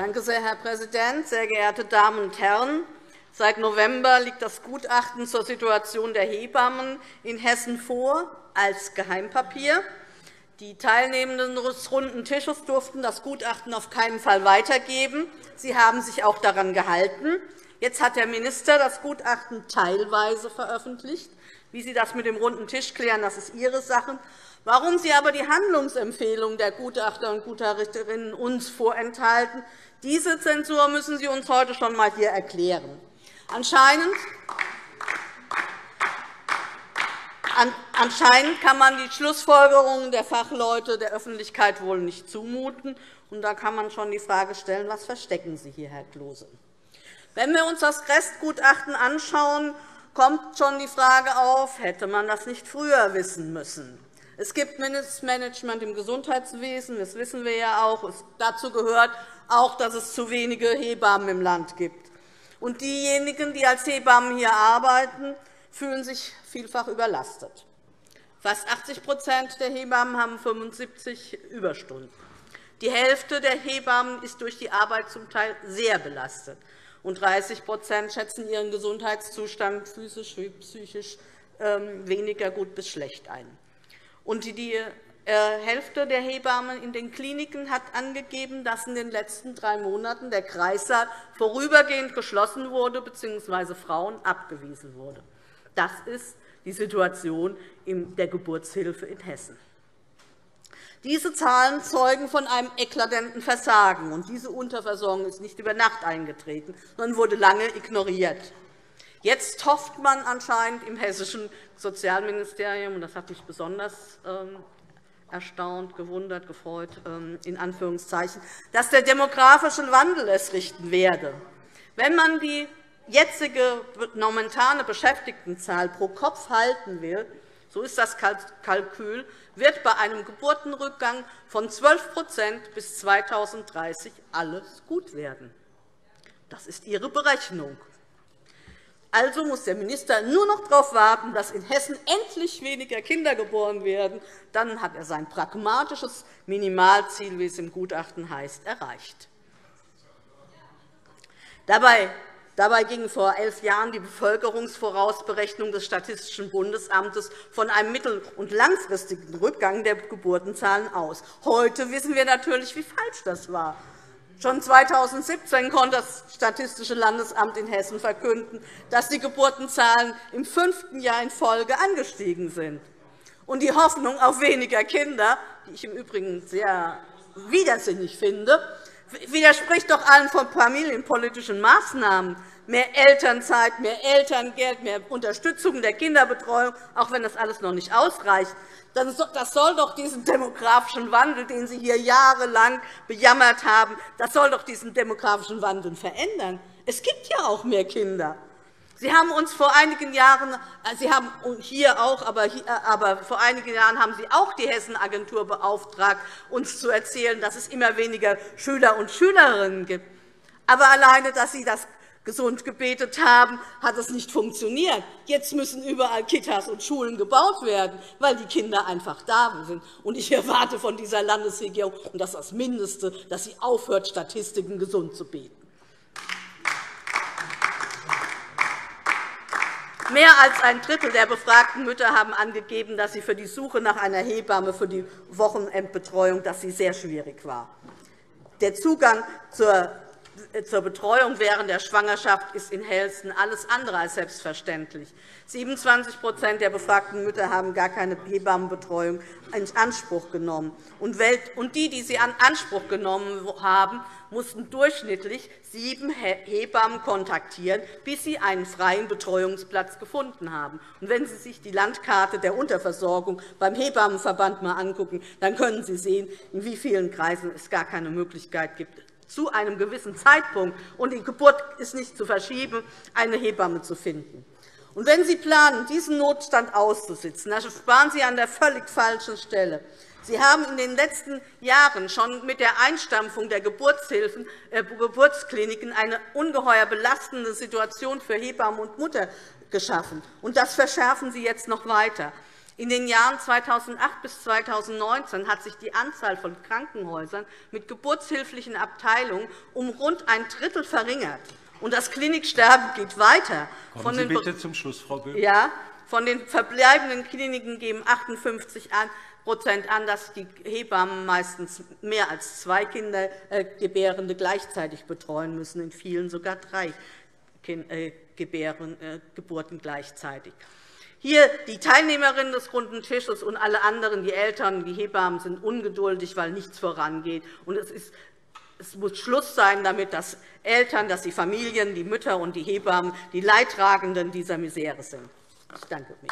Danke sehr, Herr Präsident. Sehr geehrte Damen und Herren! Seit November liegt das Gutachten zur Situation der Hebammen in Hessen vor als Geheimpapier. Die Teilnehmenden des Runden Tisches durften das Gutachten auf keinen Fall weitergeben. Sie haben sich auch daran gehalten. Jetzt hat der Minister das Gutachten teilweise veröffentlicht. Wie Sie das mit dem Runden Tisch klären, das ist Ihre Sache. Warum Sie aber die Handlungsempfehlung der Gutachter und Gutachterinnen uns vorenthalten, diese Zensur müssen Sie uns heute schon einmal hier erklären. Anscheinend Anscheinend kann man die Schlussfolgerungen der Fachleute der Öffentlichkeit wohl nicht zumuten. Und da kann man schon die Frage stellen, was verstecken Sie hier, Herr Klose? Wenn wir uns das Restgutachten anschauen, kommt schon die Frage auf, hätte man das nicht früher wissen müssen? Es gibt Missmanagement im Gesundheitswesen, das wissen wir ja auch. Dazu gehört auch, dass es zu wenige Hebammen im Land gibt. Und diejenigen, die als Hebammen hier arbeiten, fühlen sich vielfach überlastet. Fast 80% der Hebammen haben 75 Überstunden. Die Hälfte der Hebammen ist durch die Arbeit zum Teil sehr belastet, und 30% schätzen ihren Gesundheitszustand physisch wie psychisch ähm, weniger gut bis schlecht ein. Und die äh, Hälfte der Hebammen in den Kliniken hat angegeben, dass in den letzten drei Monaten der Kreissaal vorübergehend geschlossen wurde bzw. Frauen abgewiesen wurde. Das ist die Situation der Geburtshilfe in Hessen. Diese Zahlen zeugen von einem eklatanten Versagen. und Diese Unterversorgung ist nicht über Nacht eingetreten, sondern wurde lange ignoriert. Jetzt hofft man anscheinend im hessischen Sozialministerium, und das hat mich besonders ähm, erstaunt, gewundert, gefreut, ähm, in Anführungszeichen, dass der demografische Wandel es richten werde. Wenn man die jetzige momentane Beschäftigtenzahl pro Kopf halten will, so ist das Kalkül, wird bei einem Geburtenrückgang von 12% bis 2030 alles gut werden. Das ist Ihre Berechnung. Also muss der Minister nur noch darauf warten, dass in Hessen endlich weniger Kinder geboren werden. Dann hat er sein pragmatisches Minimalziel, wie es im Gutachten heißt, erreicht. Dabei Dabei ging vor elf Jahren die Bevölkerungsvorausberechnung des Statistischen Bundesamtes von einem mittel- und langfristigen Rückgang der Geburtenzahlen aus. Heute wissen wir natürlich, wie falsch das war. Schon 2017 konnte das Statistische Landesamt in Hessen verkünden, dass die Geburtenzahlen im fünften Jahr in Folge angestiegen sind. Und die Hoffnung auf weniger Kinder, die ich im Übrigen sehr widersinnig finde, widerspricht doch allen von familienpolitischen Maßnahmen, mehr Elternzeit, mehr Elterngeld, mehr Unterstützung der Kinderbetreuung, auch wenn das alles noch nicht ausreicht. Das soll doch diesen demografischen Wandel, den Sie hier jahrelang bejammert haben, das soll doch diesen demografischen Wandel verändern. Es gibt ja auch mehr Kinder. Sie haben uns vor einigen Jahren, äh, Sie haben hier auch, aber, hier, äh, aber vor einigen Jahren haben Sie auch die Hessenagentur beauftragt, uns zu erzählen, dass es immer weniger Schüler und Schülerinnen gibt. Aber alleine, dass Sie das gesund gebetet haben, hat es nicht funktioniert. Jetzt müssen überall Kitas und Schulen gebaut werden, weil die Kinder einfach da sind. Und ich erwarte von dieser Landesregierung, und das ist das Mindeste, dass sie aufhört, Statistiken gesund zu beten. Mehr als ein Drittel der befragten Mütter haben angegeben, dass sie für die Suche nach einer Hebamme für die Wochenendbetreuung dass sie sehr schwierig war. Der Zugang zur zur Betreuung während der Schwangerschaft ist in Helsen alles andere als selbstverständlich. 27% der befragten Mütter haben gar keine Hebammenbetreuung in Anspruch genommen. Und die, die sie in Anspruch genommen haben, mussten durchschnittlich sieben Hebammen kontaktieren, bis sie einen freien Betreuungsplatz gefunden haben. Und wenn Sie sich die Landkarte der Unterversorgung beim Hebammenverband einmal angucken, dann können Sie sehen, in wie vielen Kreisen es gar keine Möglichkeit gibt, zu einem gewissen Zeitpunkt, und die Geburt ist nicht zu verschieben, eine Hebamme zu finden. Und wenn Sie planen, diesen Notstand auszusitzen, dann sparen Sie an der völlig falschen Stelle. Sie haben in den letzten Jahren schon mit der Einstampfung der Geburtshilfen, äh, Geburtskliniken eine ungeheuer belastende Situation für Hebammen und Mutter geschaffen. Und das verschärfen Sie jetzt noch weiter. In den Jahren 2008 bis 2019 hat sich die Anzahl von Krankenhäusern mit geburtshilflichen Abteilungen um rund ein Drittel verringert. Und das Kliniksterben geht weiter. Kommen Sie bitte zum Schluss, Frau Böhm. Ja, von den verbleibenden Kliniken geben 58 an, an, dass die Hebammen meistens mehr als zwei Kindergebärende gleichzeitig betreuen müssen, in vielen sogar drei äh, Geburten gleichzeitig. Hier die Teilnehmerinnen des Runden Tisches und alle anderen, die Eltern, die Hebammen, sind ungeduldig, weil nichts vorangeht. Und es, ist, es muss Schluss sein damit, dass Eltern, dass die Familien, die Mütter und die Hebammen die Leidtragenden dieser Misere sind. Ich danke mich.